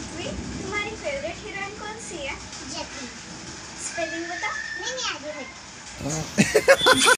पृथ्वी तुम्हारी favourite heroine कौन सी है? जैकी स्पेलिंग बता नहीं नहीं आगे बढ़